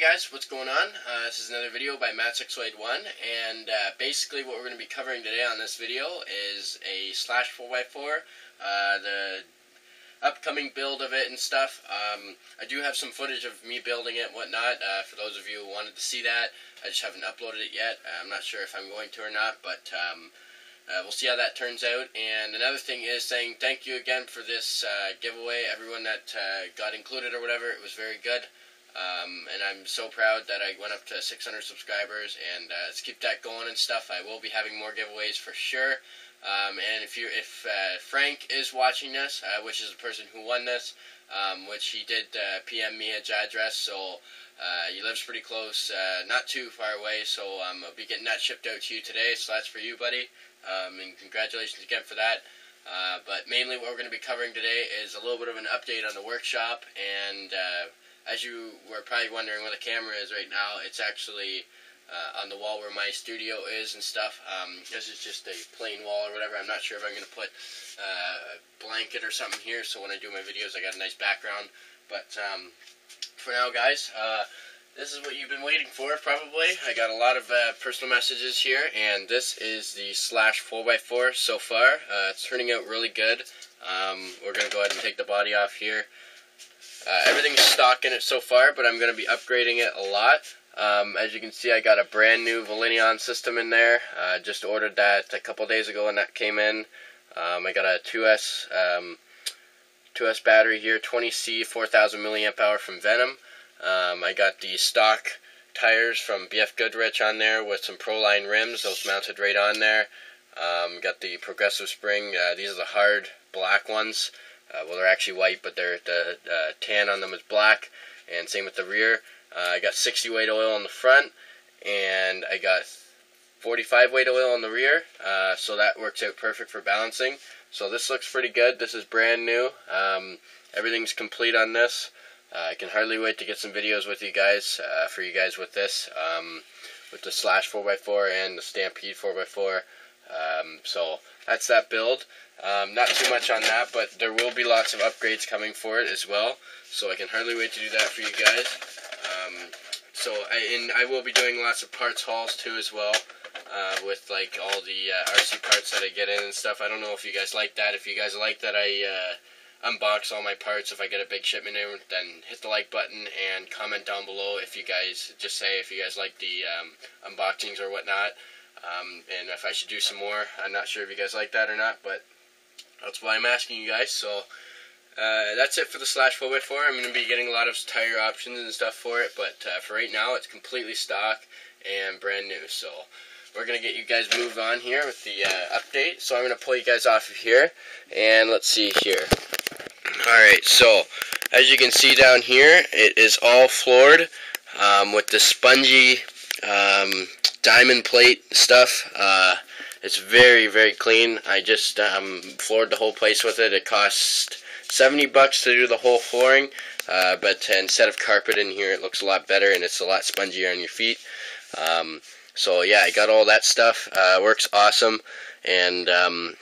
Guys, what's going on? Uh, this is another video by matt6wade1 and uh, basically what we're going to be covering today on this video is a slash 4x4, uh, the upcoming build of it and stuff. Um, I do have some footage of me building it and whatnot uh, for those of you who wanted to see that. I just haven't uploaded it yet. I'm not sure if I'm going to or not, but um, uh, we'll see how that turns out. And another thing is saying thank you again for this uh, giveaway. Everyone that uh, got included or whatever, it was very good. Um, and I'm so proud that I went up to 600 subscribers, and uh, let's keep that going and stuff. I will be having more giveaways for sure. Um, and if you, if uh, Frank is watching this, uh, which is the person who won this, um, which he did uh, PM me his address, so uh, he lives pretty close, uh, not too far away. So um, I'll be getting that shipped out to you today. So that's for you, buddy. Um, and congratulations again for that. but mainly, what we're going to be covering today is a little bit of an update on the workshop and as you were probably wondering where the camera is right now, it's actually uh, on the wall where my studio is and stuff. Um, this is just a plain wall or whatever. I'm not sure if I'm going to put uh, a blanket or something here, so when I do my videos, I got a nice background. But um, for now, guys, uh, this is what you've been waiting for, probably. I got a lot of uh, personal messages here, and this is the Slash 4x4 so far. Uh, it's turning out really good. Um, we're going to go ahead and take the body off here. Uh, everything's stock in it so far, but I'm going to be upgrading it a lot. Um, as you can see, I got a brand new Velineon system in there. Uh, just ordered that a couple days ago and that came in. Um, I got a 2S um, 2S battery here, 20C, 4000 milliamp hour from Venom. Um, I got the stock tires from BF Goodrich on there with some Proline rims, those mounted right on there. Um, got the progressive spring. Uh, these are the hard black ones. Uh, well, they're actually white, but they're, the uh, tan on them is black. And same with the rear. Uh, I got 60 weight oil on the front, and I got 45 weight oil on the rear. Uh, so that works out perfect for balancing. So this looks pretty good. This is brand new. Um, everything's complete on this. Uh, I can hardly wait to get some videos with you guys, uh, for you guys with this, um, with the Slash 4x4 and the Stampede 4x4. Um, so that's that build. Um, not too much on that, but there will be lots of upgrades coming for it as well. So I can hardly wait to do that for you guys. Um, so I, and I will be doing lots of parts hauls too as well. Uh, with like all the uh, RC parts that I get in and stuff. I don't know if you guys like that. If you guys like that I uh, unbox all my parts, if I get a big shipment in, then hit the like button and comment down below if you guys, just say if you guys like the um, unboxings or whatnot. Um, and if I should do some more, I'm not sure if you guys like that or not, but that's why I'm asking you guys. So uh, that's it for the Slash 4x4. I'm going to be getting a lot of tire options and stuff for it, but uh, for right now, it's completely stock and brand new. So we're going to get you guys moved on here with the uh, update. So I'm going to pull you guys off of here, and let's see here. Alright, so as you can see down here, it is all floored um, with the spongy um, diamond plate stuff. Uh, it's very, very clean. I just um, floored the whole place with it. It cost 70 bucks to do the whole flooring, uh, but instead of carpet in here, it looks a lot better and it's a lot spongier on your feet. Um, so yeah, I got all that stuff. Uh, works awesome, and um,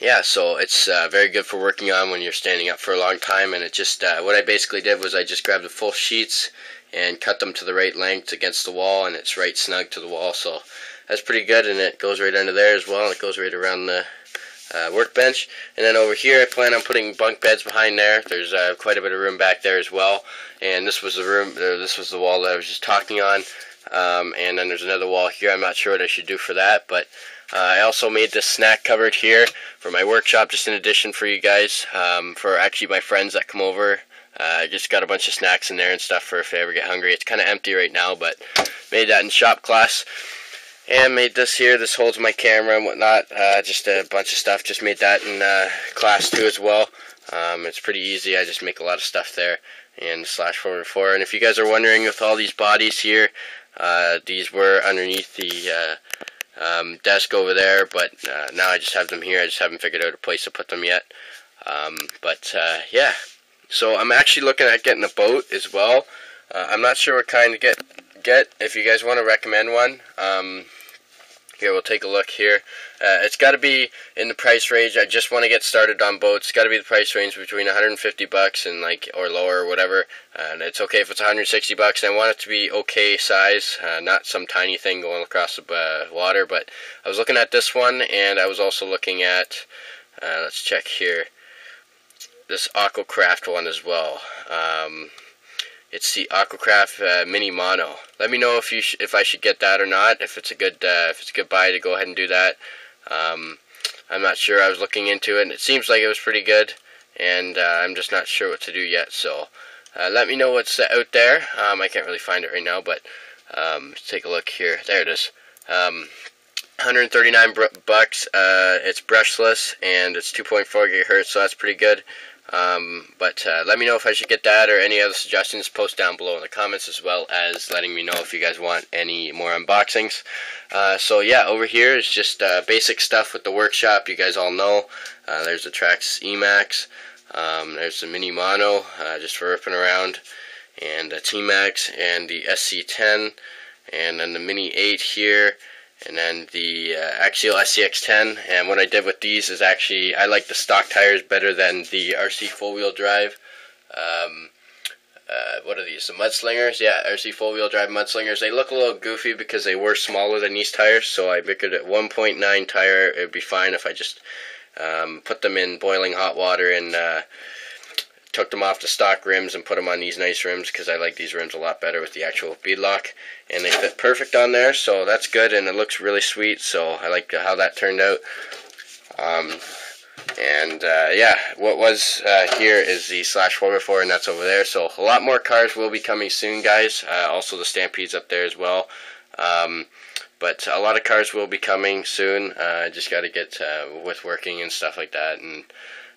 yeah, so it's uh, very good for working on when you're standing up for a long time. And it just uh, what I basically did was I just grabbed the full sheets and cut them to the right length against the wall, and it's right snug to the wall. So that's pretty good, and it goes right under there as well. It goes right around the uh, workbench. And then over here, I plan on putting bunk beds behind there. There's uh, quite a bit of room back there as well. And this was the room, uh, this was the wall that I was just talking on. Um, and then there's another wall here. I'm not sure what I should do for that, but uh, I also made this snack cupboard here for my workshop, just in addition for you guys, um, for actually my friends that come over. Uh, I just got a bunch of snacks in there and stuff for if I ever get hungry. It's kind of empty right now, but made that in shop class. And made this here. This holds my camera and whatnot. Uh, just a bunch of stuff. Just made that in uh, class 2 as well. Um, it's pretty easy. I just make a lot of stuff there. And slash 4 And if you guys are wondering with all these bodies here, uh, these were underneath the uh, um, desk over there. But uh, now I just have them here. I just haven't figured out a place to put them yet. Um, but uh, yeah. So I'm actually looking at getting a boat as well. I'm not sure what kind to get get. If you guys want to recommend one, um, here we'll take a look here. Uh, it's got to be in the price range. I just want to get started on boats. It's got to be the price range between 150 bucks and like or lower or whatever. And it's okay if it's 160 bucks and I want it to be okay size uh, not some tiny thing going across the uh, water. But I was looking at this one and I was also looking at uh, let's check here this Aquacraft one as well um, it's the Aquacraft uh, Mini Mono. Let me know if you if I should get that or not. If it's a good uh, if it's a good buy to go ahead and do that. Um, I'm not sure. I was looking into it, and it seems like it was pretty good, and uh, I'm just not sure what to do yet. So uh, let me know what's out there. Um, I can't really find it right now, but um, take a look here. There it is. 139 um, bucks. Uh, it's brushless and it's 2.4 gigahertz, so that's pretty good. Um, but uh, let me know if I should get that or any other suggestions. Post down below in the comments as well as letting me know if you guys want any more unboxings. Uh, so yeah, over here is just uh, basic stuff with the workshop. You guys all know. Uh, there's the Trax E-Maxx. Um, there's the Mini Mono uh, just for ripping around. And the T-Maxx and the SC10. And then the Mini 8 here and then the uh, Axial SCX10 and what I did with these is actually I like the stock tires better than the RC four-wheel drive. Um, uh, what are these? The mudslingers? Yeah RC four-wheel drive mudslingers. They look a little goofy because they were smaller than these tires so I figured at 1.9 tire it would be fine if I just um, put them in boiling hot water and uh, took them off the stock rims and put them on these nice rims because I like these rims a lot better with the actual beadlock and they fit perfect on there so that's good and it looks really sweet so I like how that turned out. Um, and uh, yeah what was uh, here is the slash 4x4 and that's over there so a lot more cars will be coming soon guys. Uh, also the Stampede's up there as well. Um, but a lot of cars will be coming soon uh, I just got to get uh, with working and stuff like that and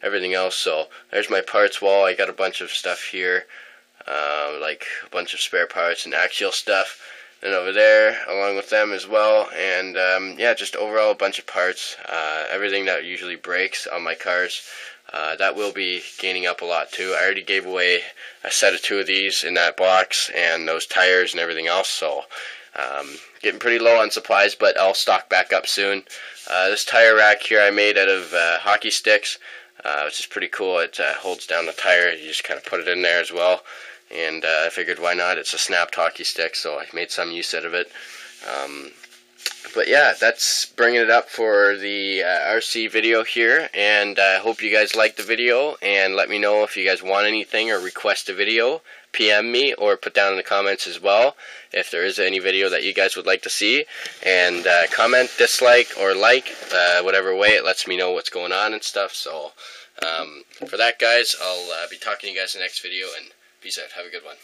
everything else. So there's my parts wall. I got a bunch of stuff here, uh, like a bunch of spare parts and axial stuff. And over there, along with them as well, and um, yeah, just overall a bunch of parts. Uh, everything that usually breaks on my cars, uh, that will be gaining up a lot too. I already gave away a set of two of these in that box, and those tires and everything else. So um, getting pretty low on supplies, but I'll stock back up soon. Uh, this tire rack here I made out of uh, hockey sticks uh, which is pretty cool. It uh, holds down the tire. You just kind of put it in there as well. And uh, I figured why not? It's a snapped hockey stick, so I made some use out of it. Um, but yeah, that's bringing it up for the uh, RC video here, and I hope you guys liked the video, and let me know if you guys want anything or request a video. PM me or put down in the comments as well if there is any video that you guys would like to see. And uh, comment, dislike, or like, uh, whatever way it lets me know what's going on and stuff. So um, for that, guys, I'll uh, be talking to you guys in the next video, and peace out. Have a good one.